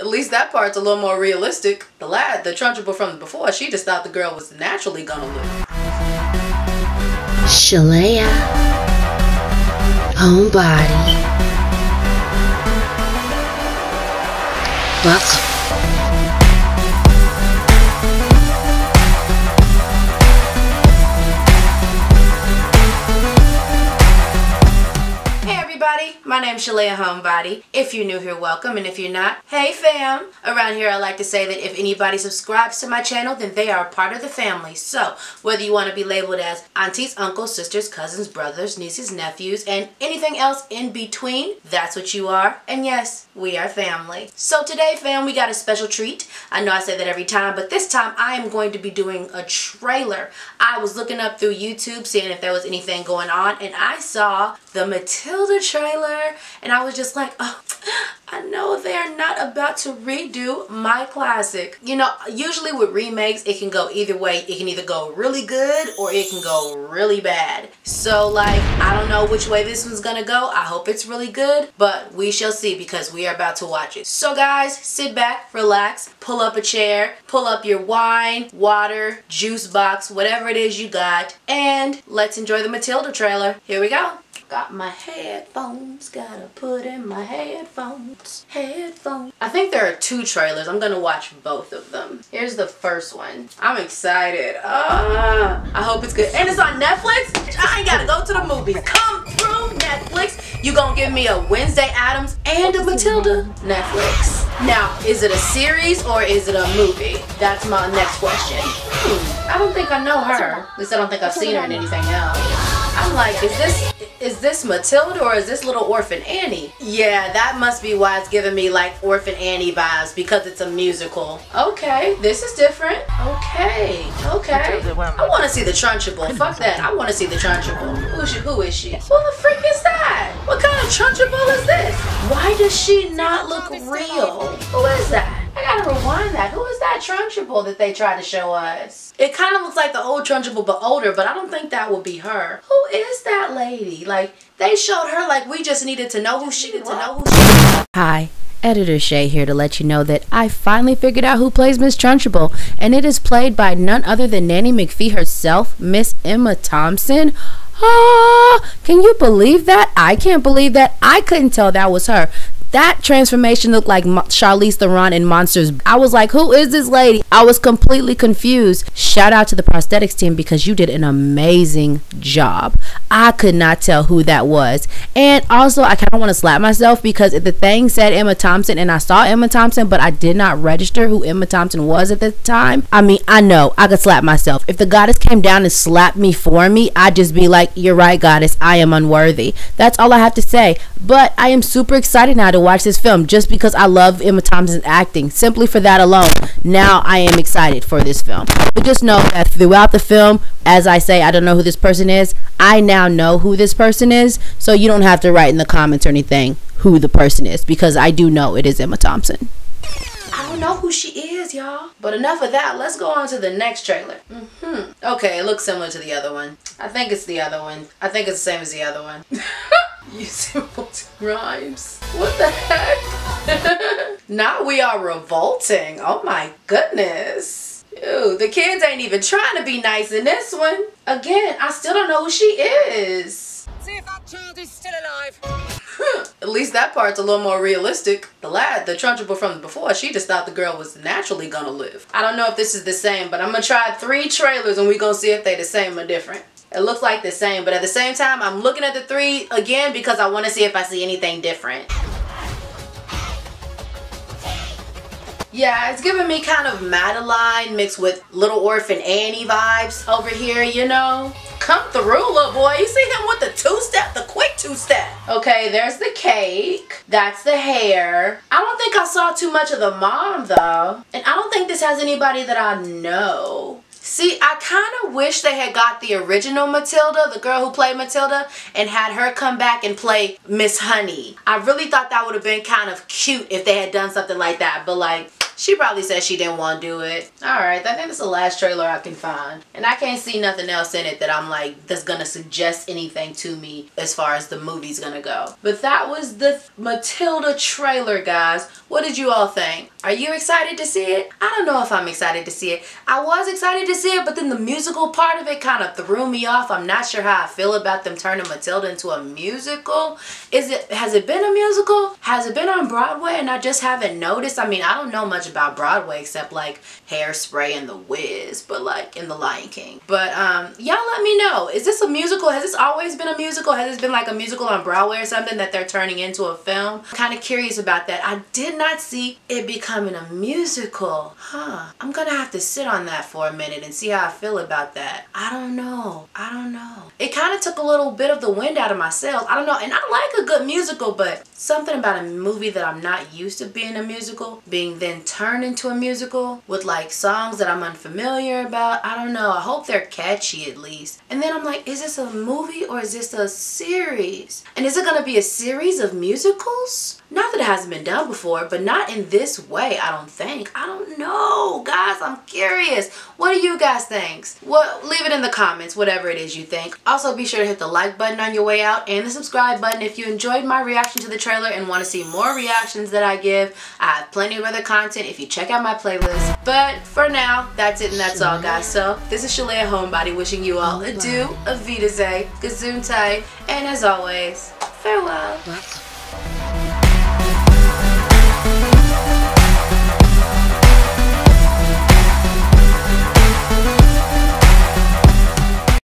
At least that part's a little more realistic. The lad, the Trunchbull from before, she just thought the girl was naturally gonna live. Shalaya. Homebody. Buckle. Hey everybody, my name's Shalaya Homebody. If you're new here, welcome, and if you're not, hey fam. Around here I like to say that if anybody subscribes to my channel, then they are a part of the family. So, whether you want to be labeled as aunties, uncles, sisters, cousins, brothers, nieces, nephews, and anything else in between, that's what you are. And yes, we are family. So today, fam, we got a special treat. I know I say that every time, but this time I am going to be doing a trailer. I was looking up through YouTube, seeing if there was anything going on, and I saw the Matilda trailer, and I was just like, oh, I know they are not about to redo my classic. You know, usually with remakes, it can go either way. It can either go really good or it can go really bad. So, like, I don't know which way this one's gonna go. I hope it's really good, but we shall see because we are about to watch it. So, guys, sit back, relax, pull up a chair, pull up your wine, water, juice box, whatever it is you got, and let's enjoy the Matilda trailer. Here we go. Got my headphones, gotta put in my headphones, headphones. I think there are two trailers. I'm gonna watch both of them. Here's the first one. I'm excited. Ah, I hope it's good. And it's on Netflix? I ain't gotta go to the movies. Come through Netflix. You gonna give me a Wednesday Addams and a Matilda? Netflix. Now, is it a series or is it a movie? That's my next question. Hmm, I don't think I know her. At least I don't think I've seen her in anything else. I'm like, is this is this Matilda or is this little Orphan Annie? Yeah, that must be why it's giving me like Orphan Annie vibes because it's a musical. Okay, this is different. Okay, okay. I want to see the Trunchbull. Fuck that. I want to see the Trunchbull. Who is she? Who is she? What the freak is that? What kind of Trunchbull is this? Why does she not look real? Who is that? Trunchbull that they tried to show us? It kind of looks like the old Trunchbull but older, but I don't think that would be her. Who is that lady? Like, they showed her like we just needed to know who she to know who she Hi. Editor Shay here to let you know that I finally figured out who plays Miss Trunchbull, and it is played by none other than Nanny McPhee herself, Miss Emma Thompson. Ah, can you believe that? I can't believe that. I couldn't tell that was her. That transformation looked like Charlize Theron in Monsters. I was like, who is this lady? I was completely confused. Shout out to the prosthetics team because you did an amazing job. I could not tell who that was. And also, I kind of want to slap myself because the thing said Emma Thompson and I saw Emma Thompson, but I did not register who Emma Thompson was at the time. I mean, I know I could slap myself. If the goddess came down and slapped me for me, I'd just be like, you're right, goddess. I am unworthy. That's all I have to say. But I am super excited now to watch this film just because I love Emma Thompson's acting. Simply for that alone, now I am excited for this film. But just know that throughout the film, as I say, I don't know who this person is. I now know who this person is, so you don't have to write in the comments or anything who the person is because I do know it is Emma Thompson. I don't know who she is, y'all. But enough of that. Let's go on to the next trailer. hmm Okay, it looks similar to the other one. I think it's the other one. I think it's the same as the other one. you simpleton rhymes. What the heck? now we are revolting. Oh my goodness. Ew, the kids ain't even trying to be nice in this one. Again, I still don't know who she is. See if that child is still alive. At least that part's a little more realistic. The lad, the Trunchbull from before, she just thought the girl was naturally gonna live. I don't know if this is the same, but I'm gonna try three trailers and we gonna see if they the same or different. It looks like the same, but at the same time, I'm looking at the three again because I want to see if I see anything different. Yeah, it's giving me kind of Madeline mixed with Little Orphan Annie vibes over here, you know? Come through, little boy. You see him with the two-step, the quick two-step. Okay, there's the cake. That's the hair. I don't think I saw too much of the mom, though. And I don't think this has anybody that I know. See, I kind of wish they had got the original Matilda, the girl who played Matilda, and had her come back and play Miss Honey. I really thought that would have been kind of cute if they had done something like that, but like, she probably said she didn't want to do it. Alright, I think that's the last trailer I can find. And I can't see nothing else in it that I'm like, that's gonna suggest anything to me as far as the movie's gonna go. But that was the Matilda trailer, guys. What did you all think? Are you excited to see it? I don't know if I'm excited to see it. I was excited to see it, but then the musical part of it kind of threw me off. I'm not sure how I feel about them turning Matilda into a musical. Is it has it been a musical? Has it been on Broadway and I just haven't noticed? I mean, I don't know much about Broadway except like Hairspray and The Wiz, but like in The Lion King. But um y'all let me know. Is this a musical? Has this always been a musical? Has this been like a musical on Broadway or something that they're turning into a film? Kind of curious about that. I did not see it becoming a musical. Huh. I'm gonna have to sit on that for a minute and see how I feel about that. I don't know. I don't know. It kind of took a little bit of the wind out of my sails. I don't know. And I like a good musical, but something about a movie that I'm not used to being a musical, being then turned into a musical with like songs that I'm unfamiliar about. I don't know. I hope they're catchy at least. And then I'm like, is this a movie or is this a series? And is it going to be a series of musicals? Not that it hasn't been done before, but not in this way, I don't think. I don't know, guys. I'm curious. What do you guys think? Well, leave it in the comments, whatever it is you think. Also, be sure to hit the like button on your way out and the subscribe button if you enjoyed my reaction to the trailer and want to see more reactions that I give. I have plenty of other content if you check out my playlist. But for now, that's it and that's all, guys. So, this is Shalaya Homebody wishing you all adieu, avita gesundheit, and as always, farewell.